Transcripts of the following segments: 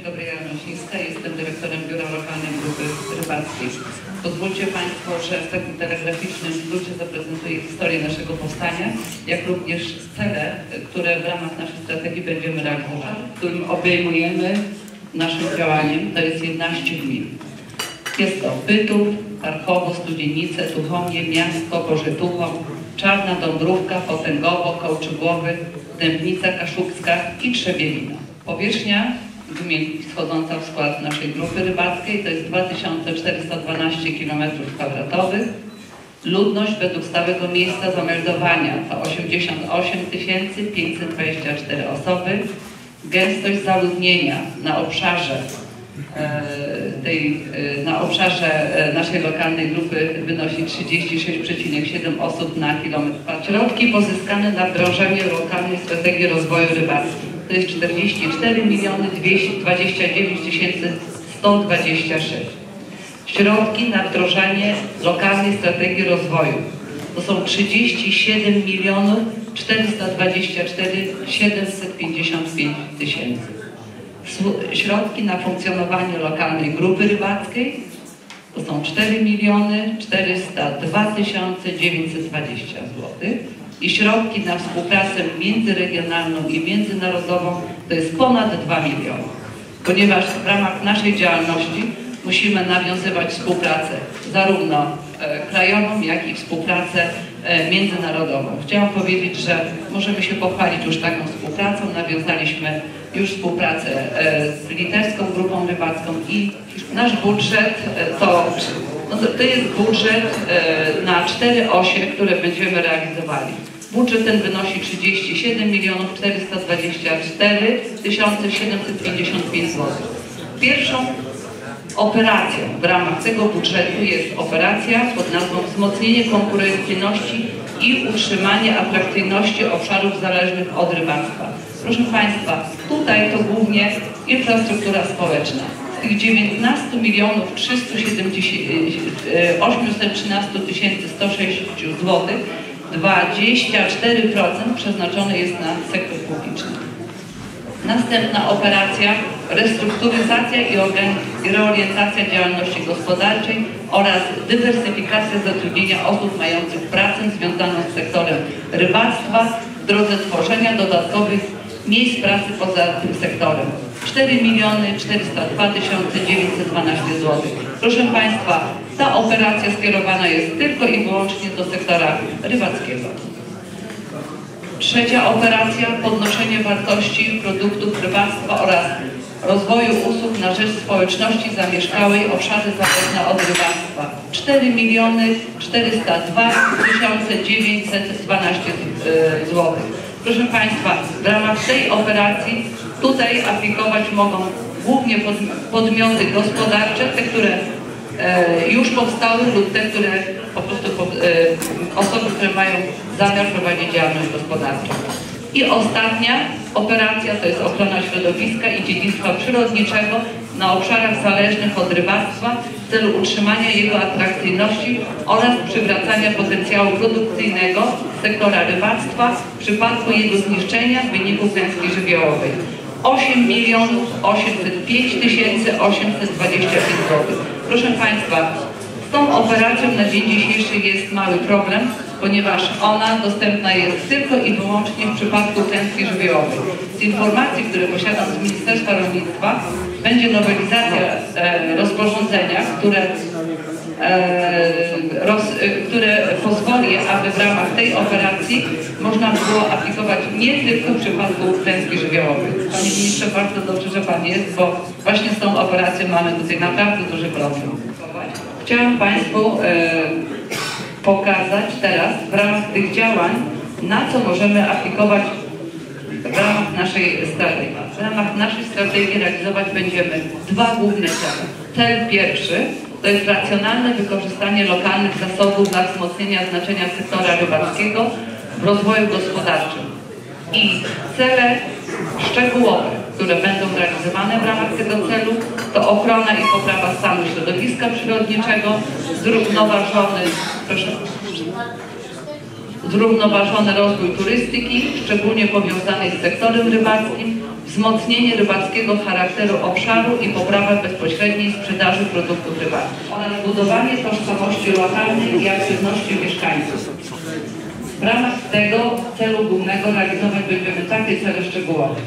Gabriela Nosińska, jestem dyrektorem Biura Lokalnej Grupy Rybackiej. Pozwólcie Państwo, że w takim telegraficznym skrócie zaprezentuję historię naszego powstania, jak również cele, które w ramach naszej strategii będziemy realizować, którym obejmujemy naszym działaniem, to jest 11 gmin. Jest to Bytów, Parchowo, Studzienice, Tuchomie, Miasto, Bożytucho, Czarna Dąbrówka, Potęgowo, Kołczygłowy, Dębnica Kaszubska i Trzebielina. Powierzchnia wchodząca w skład naszej grupy rybackiej to jest 2412 km2. Ludność według stałego miejsca zameldowania to 88 524 osoby. Gęstość zaludnienia na obszarze e, tej, e, na obszarze e, naszej lokalnej grupy wynosi 36,7 osób na kilometr kwadratowy. Środki pozyskane na wdrożenie lokalnej strategii rozwoju rybackiego to jest 44 miliony 229 tysięcy 126. Środki na wdrożenie lokalnej strategii rozwoju to są 37 milionów 424 755 tysięcy. Środki na funkcjonowanie lokalnej grupy rybackiej to są 4 miliony 402 tysiące 920 zł i środki na współpracę międzyregionalną i międzynarodową to jest ponad 2 miliony. Ponieważ w ramach naszej działalności musimy nawiązywać współpracę zarówno e, krajową, jak i współpracę e, międzynarodową. Chciałam powiedzieć, że możemy się pochwalić już taką współpracą. Nawiązaliśmy już współpracę e, z litewską grupą rybacką i nasz budżet to, no to jest budżet na cztery osie, które będziemy realizowali. Budżet ten wynosi 37 milionów 424 755 zł. Pierwszą operacją w ramach tego budżetu jest operacja pod nazwą wzmocnienie konkurencyjności i utrzymanie atrakcyjności obszarów zależnych od rybactwa. Proszę Państwa, tutaj to głównie infrastruktura społeczna. Z tych 19 milionów 813 106 zł 24% przeznaczone jest na sektor publiczny. Następna operacja restrukturyzacja i reorientacja działalności gospodarczej oraz dywersyfikacja zatrudnienia osób mających pracę związaną z sektorem rybactwa w drodze tworzenia dodatkowych miejsc pracy poza tym sektorem. 4 miliony 402 912 zł. Proszę Państwa, ta operacja skierowana jest tylko i wyłącznie do sektora rybackiego. Trzecia operacja podnoszenie wartości produktów rybactwa oraz rozwoju usług na rzecz społeczności zamieszkałej obszary zależne od rybactwa. 4 miliony 402 912 zł. Proszę Państwa, w ramach tej operacji tutaj aplikować mogą głównie podmioty gospodarcze, te, które już powstały lub te, które po prostu e, osoby, które mają zamiar prowadzić działalność gospodarczą. I ostatnia operacja to jest ochrona środowiska i dziedzictwa przyrodniczego na obszarach zależnych od rybactwa w celu utrzymania jego atrakcyjności oraz przywracania potencjału produkcyjnego sektora rybactwa w przypadku jego zniszczenia w wyniku klęski żywiołowej. 8 milionów 805 tysięcy 825 zł. Proszę Państwa, z tą operacją na dzień dzisiejszy jest mały problem, ponieważ ona dostępna jest tylko i wyłącznie w przypadku klęski żywiołowej. Z informacji, które posiadam z Ministerstwa Rolnictwa, będzie nowelizacja e, rozporządzenia, które, e, które pozwoli, aby w ramach tej operacji można było aplikować nie tylko w przypadku klęski żywiołowej. Panie Ministrze, bardzo dobrze, że Pan jest, bo właśnie z tą operacją mamy tutaj naprawdę duży problem. Chciałam Państwu pokazać teraz w ramach tych działań, na co możemy aplikować w ramach naszej strategii. W ramach naszej strategii realizować będziemy dwa główne cele. Cel pierwszy to jest racjonalne wykorzystanie lokalnych zasobów dla wzmocnienia znaczenia sektora rybackiego w rozwoju gospodarczym. I cele szczegółowe, które będą realizowane w ramach tego celu, to ochrona i poprawa stanu środowiska przyrodniczego, zrównoważony, proszę, zrównoważony rozwój turystyki, szczególnie powiązanej z sektorem rybackim, wzmocnienie rybackiego charakteru obszaru i poprawa bezpośredniej sprzedaży produktów rybackich oraz budowanie tożsamości lokalnej i aktywności mieszkańców. W ramach tego celu głównego realizować będziemy takie cele szczegółowe.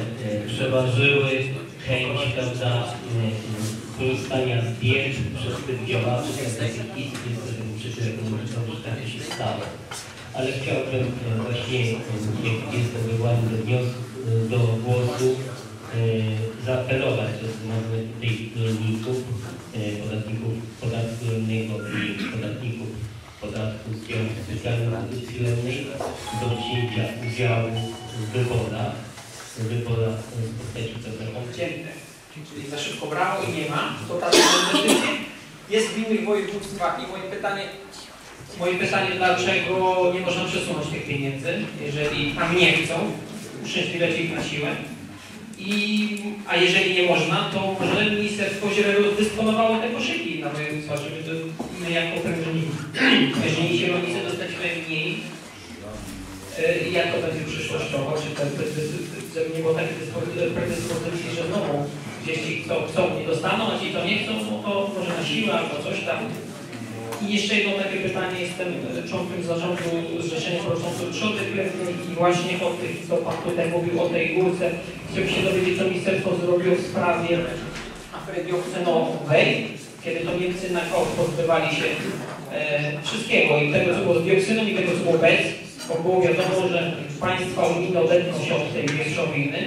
przeważyły chęć, prawda, y, korzystania z diet przez tych działaczy, takich życzę, że tak się stało. Ale chciałbym e, właśnie, e, jak jest do e, do głosu, e, zaapelować do strony tych rolników, e, podatników podatku rolnego i podatników podatku z działu specjalnej do wzięcia udziału w wyborach, w wyborach w postaci cięte, czyli za szybko brało i nie ma, to ta jest w innych województwach i moje pytanie, moje pytanie, dlaczego nie można przesunąć tych pieniędzy, jeżeli tam nie chcą, uszczęśliwiać ich na siłę. I, a jeżeli nie można, to może Ministerstwo Zielone rozdysponowało te koszyki na województwa, żeby to my jako jeżeli się rolnicy dostaliśmy mniej, y, jak to będzie przyszłościowo, czy żeby nie było dyspo- predyspozycji, że znowu ci kto chcą nie dostaną, a ci to nie chcą, no to może na siłę albo coś tam. I jeszcze jedno takie pytanie, jestem e, członkiem zarządu Zrzeszenia Producentów Trzody Chlewnej i właśnie o tych, co Pan tutaj mówił o tej górce, chciałbym się dowiedzieć, co ministerstwo zrobiło w sprawie afery dioksenowej, kiedy to Niemcy na koło pozbywali się e, wszystkiego i tego, co było z dioksyną i tego, co było bez, bo było wiadomo, że państwa unijne odetną się od tej wieprzowiny,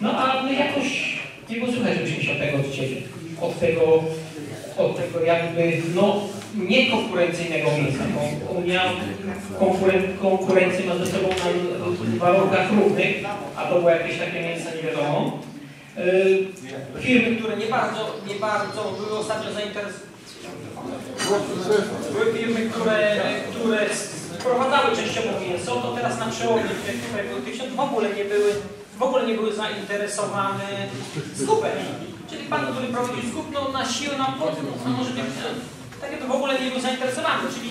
no a my jakoś nie żebyśmy się od tego odcięli, od tego, od tego jakby, no, niekonkurencyjnego miejsca, Unia konkuren, konkurencję ma ze sobą na warunkach równych, a to było jakieś takie miejsce, nie wiadomo. Yy, firmy, które nie bardzo, nie bardzo były ostatnio zainteresowane, były firmy, które, które wprowadzały częściowo mięso, to teraz na przełomie którego tysiąc w ogóle nie były, w ogóle nie były zainteresowane skupem. Czyli pan, który prowadził skup, no na siłę, na pod, no może nie, takie to w ogóle nie był zainteresowany, czyli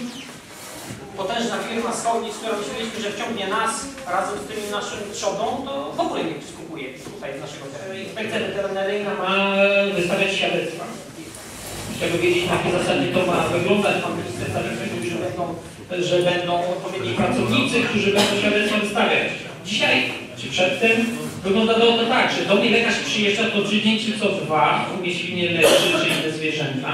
potężna firma z Hołnic, która myśleliśmy, że wciągnie nas razem z tymi naszym trzodą, to w ogóle nie skupuje tutaj z naszego terenu. Inspekcja weterynaryjna ma wystawiać świadectwa. Trzeba wiedzieć, na jakiej zasadzie to ma wyglądać. Pan minister mówił, że będą, że będą odpowiedni pracownicy, którzy będą świadectwa wystawiać. Dzisiaj, czy przedtem, wygląda to, to tak, że do mnie lekarz przyjeżdża to trzy dni czy co dwa, u mnie świnie leczy, czy inne zwierzęta.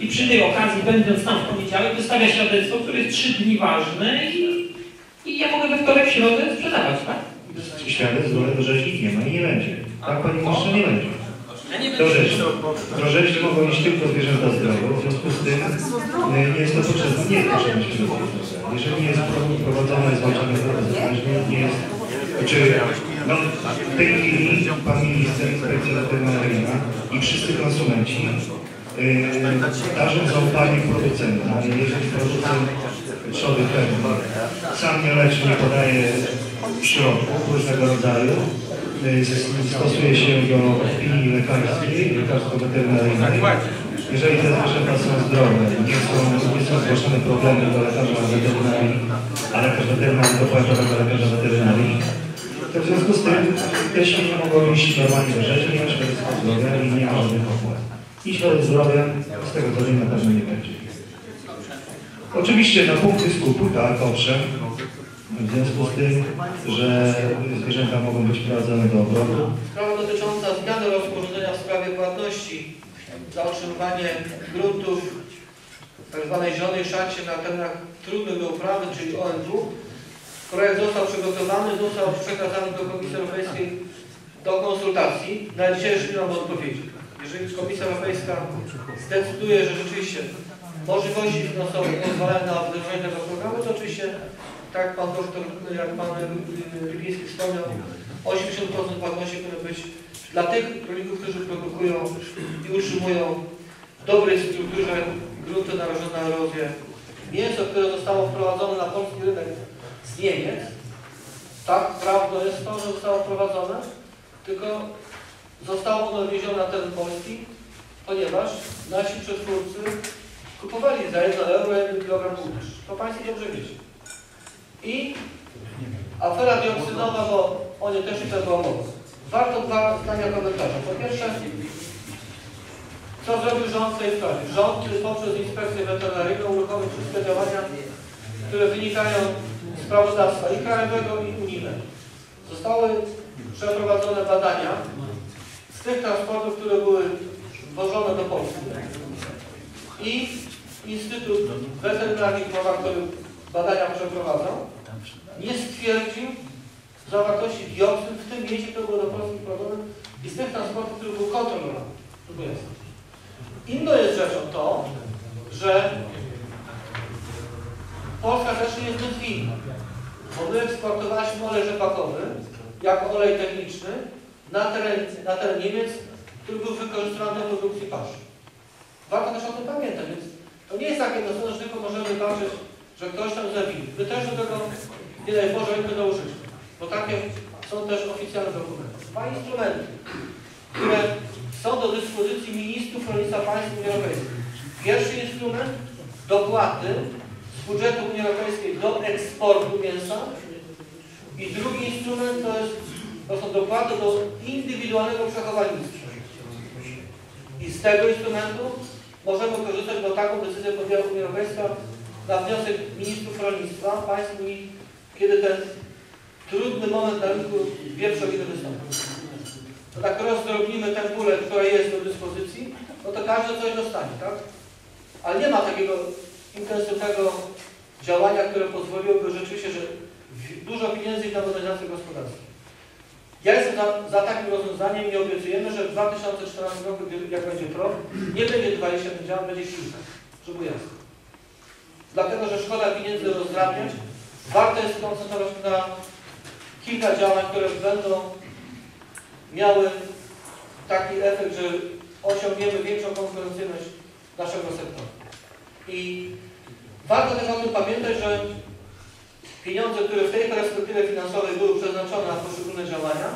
I przy tej okazji, będąc tam w poniedziałek, wystawia świadectwo, które jest trzy dni ważne i, i ja mogę we wtorek, w środę sprzedawać, tak? Świadectw wolnego rzeźnik nie ma i nie będzie. Tak, panie ministrze, nie będzie. Ja nie Do rzeźni. Do rzeźni mogą iść tylko zwierzęta zdrowe, w związku z tym e, nie jest to potrzebne, nie jest potrzebne świadectwo. Jeżeli nie jest pro- prowadzone zwalczanie nie jest, czy no, w tej chwili pan minister, inspekcja weterynaryjna i wszyscy konsumenci yy, darzą zaufaniem producenta. Jeżeli producent trzody chlebnej sam nie leczy, nie podaje środków różnego rodzaju, yy, stosuje się do opinii lekarskiej, lekarstwo weterynaryjnej. Jeżeli te zwierzęta są zdrowe, nie są, nie są zgłoszone problemy do lekarza weterynarii, a lekarz weterynarii dopłaca do lekarza weterynarii, w związku z tym te świnie mogą iść normalnie do rzeźni, a świadectwo zdrowia i nie ma żadnych opłat. I świadectwo zdrowia z tego co na pewno nie będzie. Oczywiście na punkty skupu, tak, owszem, w związku z tym, że zwierzęta mogą być wprowadzone do obrotu, Sprawa dotycząca zmiany rozporządzenia w sprawie płatności za otrzymywanie gruntów w tzw. zielonej szacie na terenach trudnych do uprawy, czyli ONW. Projekt został przygotowany, został przekazany do Komisji Europejskiej do konsultacji. Na dzisiaj nie mam odpowiedzi. Jeżeli Komisja Europejska zdecyduje, że rzeczywiście możliwości finansowe pozwalają na wdrożenie tego programu, to oczywiście, tak Pan doktor, jak Pan Rybiński wspomniał, 80% płatności powinno być dla tych rolników, którzy produkują i utrzymują w dobrej strukturze grunty narażone na erozję. Mięso, które zostało wprowadzone na polski rynek z Niemiec, tak, prawdą jest to, że zostało wprowadzone, tylko zostało ono wiezione na teren Polski, ponieważ nasi przetwórcy kupowali za 1 euro 1 kg łucz. To Państwo dobrze wiecie. I afera dioksynowa, bo o niej też była mowa. warto dwa zdania komentarza. Po pierwsze, co zrobił rząd w tej sprawie? Rząd poprzez inspekcję weterynaryjną uruchomił wszystkie działania, które wynikają z prawodawstwa i krajowego, i unijnego. Zostały przeprowadzone badania z tych transportów, które były wwożone do Polski. I Instytut Weterynarii Głowa, który badania przeprowadzał, nie stwierdził zawartości dioksyn w tym miejscu, które było do Polski wprowadzone i z tych transportów, kontrolowane. To jest. Inną jest rzeczą to, że Polska też nie jest zbyt winna, bo my eksportowaliśmy olej rzepakowy jako olej techniczny na teren, na teren Niemiec, który był wykorzystany do produkcji paszy. Warto też o tym pamiętać, więc to nie jest takie jednostronne, że tylko możemy patrzeć, że ktoś tam zawinił. My też do tego, nie daj Boże, rękę dołożyliśmy, bo takie są też oficjalne dokumenty. Dwa instrumenty, które są do dyspozycji ministrów rolnictwa państw Unii Europejskiej. Pierwszy instrument dopłaty z budżetu Unii Europejskiej do eksportu mięsa i drugi instrument to, jest, to są dopłaty do indywidualnego przechowalnictwa. I z tego instrumentu możemy korzystać, bo taką decyzję podjęła Unia Europejska na wniosek ministrów rolnictwa państw Unii, kiedy ten trudny moment na rynku wieprzowiny wystąpił. To tak rozdrobnimy tę pulę, która jest do dyspozycji, no to każdy coś dostanie, tak? Ale nie ma takiego intensywnego działania, które pozwoliłoby rzeczywiście, że dużo pieniędzy idzie na modernizację gospodarstwa. Ja jestem za, za takim rozwiązaniem i obiecujemy, że w 2014 roku, jak będzie PRO, nie będzie 27 działań, będzie kilka, żeby jasne. Dlatego, że szkoda pieniędzy rozdrabniać, warto jest skoncentrować na kilka działań, które będą miały taki efekt, że osiągniemy większą konkurencyjność naszego sektora. I warto też o tym pamiętać, że pieniądze, które w tej perspektywie finansowej były przeznaczone na poszczególne działania,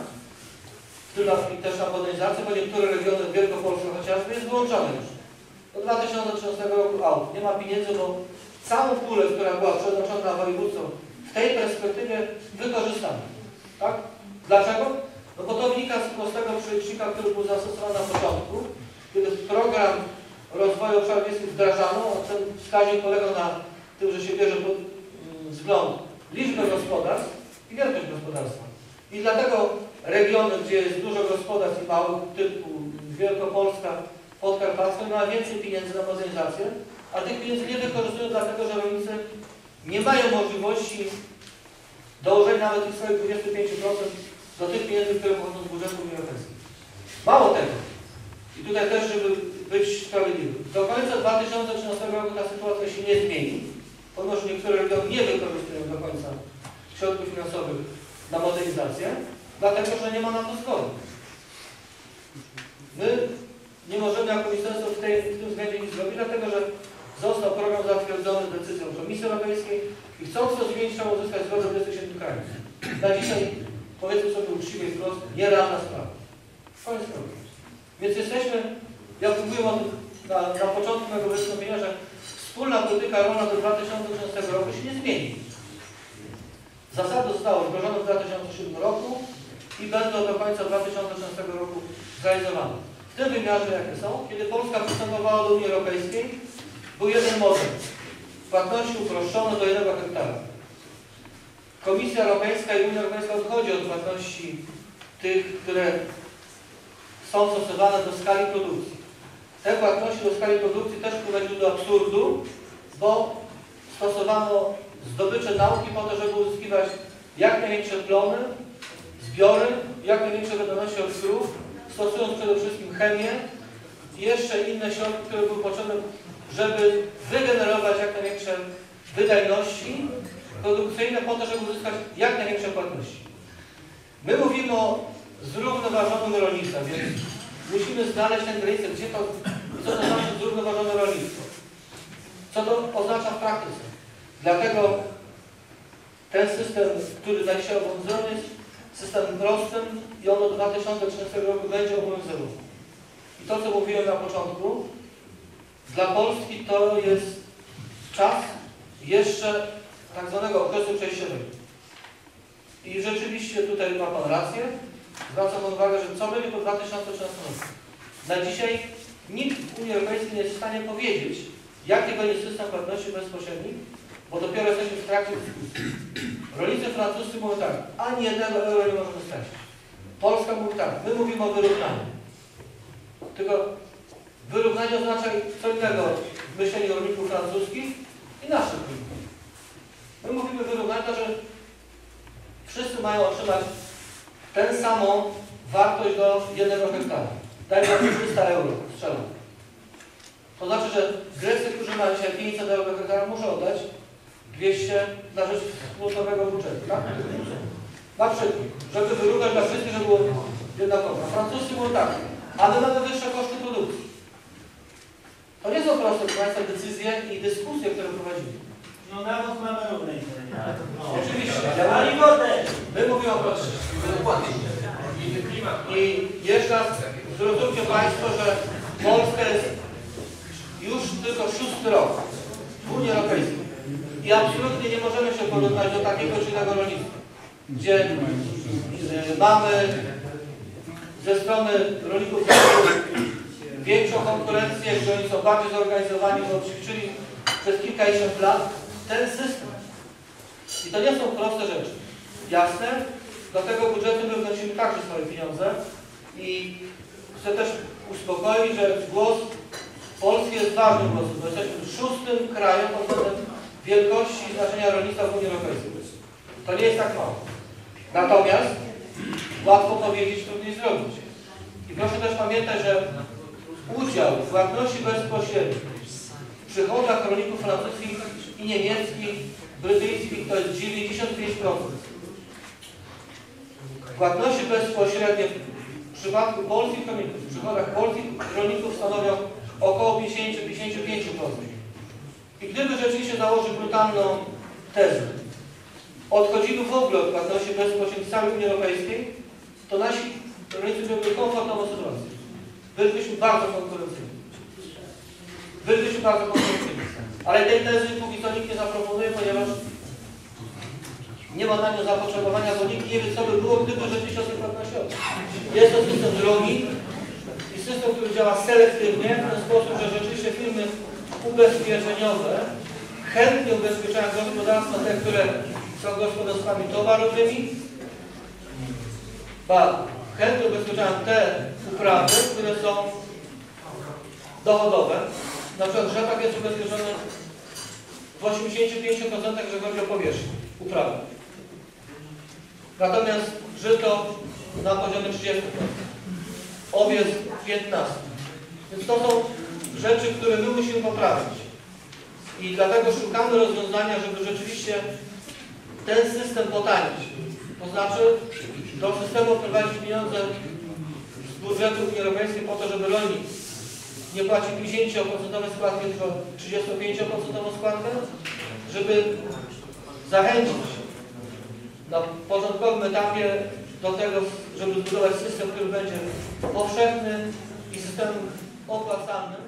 w też na modernizację, bo niektóre regiony w Wielkopolsce chociażby jest wyłączone już. Do 2013 roku out. Nie ma pieniędzy, bo całą pulę, która była przeznaczona na w tej perspektywie wykorzystamy. Tak? Dlaczego? No bo to wynika z prostego przelicznika, który był zastosowany na początku, kiedy program rozwoju obszarów wiejskich wdrażano, a ten wskaźnik polegał na tym, że się bierze pod mm, wzgląd liczbę gospodarstw i wielkość gospodarstwa. I dlatego regiony, gdzie jest dużo gospodarstw i małych, typu Wielkopolska, Podkarpacka, ma więcej pieniędzy na modernizację, a tych pieniędzy nie wykorzystują dlatego, że rolnicy nie mają możliwości dołożenia nawet tych swoich 25% do tych pieniędzy, które pochodzą z budżetu Unii. Mało tego. I tutaj też, żeby być sprawiedliwy. Do końca 2013 roku ta sytuacja się nie zmieni, że niektóre regiony nie wykorzystują do końca środków finansowych na modernizację, dlatego, że nie ma na to zgody. My nie możemy jako ministerstwo w, tej, w tym względzie nic zrobić, dlatego że został program zatwierdzony decyzją Komisji Europejskiej i chcąc to zmienić, trzeba uzyskać zgodę 27 krajów. Na dzisiaj, powiedzmy sobie uczciwie i wprost, nierealna sprawa. Koniec problemu. Więc jesteśmy, ja mówiłem na, na początku mojego wystąpienia, że wspólna polityka rolna do 2013 roku się nie zmieni. Zasady zostały wdrożone w 2007 roku i będą do końca 2013 roku zrealizowane. W tym wymiarze, jakie są, kiedy Polska przystępowała do Unii Europejskiej, był jeden model. Płatności uproszczone do 1 hektara. Komisja Europejska i Unia Europejska odchodzi od płatności tych, które są stosowane do skali produkcji. Te płatności do skali produkcji też prowadziły do absurdu, bo stosowano zdobycze nauki po to, żeby uzyskiwać jak największe plony, zbiory, jak największe wydolności od krów, stosując przede wszystkim chemię i jeszcze inne środki, które były potrzebne, żeby wygenerować jak największe wydajności produkcyjne po to, żeby uzyskać jak największe płatności. My mówimy o zrównoważonym rolnictwie, więc musimy znaleźć tę granicę, gdzie to, co to znaczy zrównoważone rolnictwo. Co to oznacza w praktyce. Dlatego ten system, który dzisiaj obowiązuje, jest systemem prostym i on od 2013 roku będzie obowiązywał. I to, co mówiłem na początku, dla Polski to jest czas jeszcze tak zwanego okresu przejściowego. I rzeczywiście tutaj ma Pan rację. Zwracam uwagę, że co będzie po 2013 roku. Na dzisiaj nikt w Unii Europejskiej nie jest w stanie powiedzieć, jaki będzie system płatności bezpośrednich, bo dopiero jesteśmy w trakcie dyskusji. Rolnicy francuscy mówią tak, ani jednego euro nie możemy stracić. Polska mówi tak, my mówimy o wyrównaniu. Tylko wyrównanie oznacza co innego w myśleniu rolników francuskich i naszych rolników. My mówimy wyrównanie, że wszyscy mają otrzymać tę samą wartość do jednego hektara. Dajmy na to 300 euro, strzelam. To znaczy, że Grecy, którzy mają dzisiaj 500 euro hektara, muszą oddać 200 na rzecz wspólnotowego budżetu, tak? Na przykład, żeby wyrównać dla wszystkich, żeby było jednakowo. Francuscy mówią tak, a my mamy wyższe koszty produkcji. To nie są proste, proszę Państwa, decyzje i dyskusje, które prowadzimy. No nawet mamy równe Oczywiście, Ale i wodę! my mówimy o procesie. I jeszcze raz zrozumcie Państwo, że Polska jest już tylko szósty rok w Unii Europejskiej. I absolutnie nie możemy się porównać do takiego czy innego rolnictwa, gdzie e, mamy ze strony rolników większą konkurencję, gdzie oni są bardziej zorganizowani, bo ćwiczyli przez kilkadziesiąt lat ten system. I to nie są proste rzeczy. Jasne, do tego budżetu my wnosimy także swoje pieniądze i chcę też uspokoić, że głos Polski jest ważnym głosem, jesteśmy szóstym krajem pod względem wielkości i znaczenia rolnictwa w Unii Europejskiej. To nie jest tak mało. Natomiast łatwo powiedzieć, trudniej zrobić. I proszę też pamiętać, że udział w płatności bezpośrednich przychodach rolników francuskich i niemieckich, brytyjskich to jest 95%. Płatności bezpośrednie w przypadku polskich rolników, w przychodach polskich rolników stanowią około 50-55%. I gdyby rzeczywiście założyć brutalną tezę, odchodzimy w ogóle od płatności bezpośrednich całej Unii Europejskiej, to nasi rolnicy mieliby komfortową sytuację. Bylibyśmy bardzo konkurencyjni. Bylibyśmy bardzo konkurencyjni. Ale tej tezy póki co nikt nie zaproponuje, ponieważ nie ma na nią zapotrzebowania, bo nikt nie wie, co by było, gdyby rzeczywiście o odbył. Jest to system drogi i system, który działa selektywnie, w ten sposób, że rzeczywiście firmy ubezpieczeniowe chętnie ubezpieczają gospodarstwa, te, które są gospodarstwami towarowymi, ba, chętnie ubezpieczają te uprawy, które są dochodowe. Na przykład rzepak jest ubezpieczony w 85% jeżeli chodzi o powierzchnię uprawy. Natomiast żyto na poziomie 30%. Owiec 15%. Więc to są rzeczy, które my musimy poprawić. I dlatego szukamy rozwiązania, żeby rzeczywiście ten system potanić. To znaczy do systemu wprowadzić pieniądze z budżetu Unii Europejskiej po to, żeby rolnik nie płacił 50% składki, tylko 35% składkę, żeby zachęcić na początkowym etapie do tego, żeby zbudować system, który będzie powszechny i systemem opłacalnym.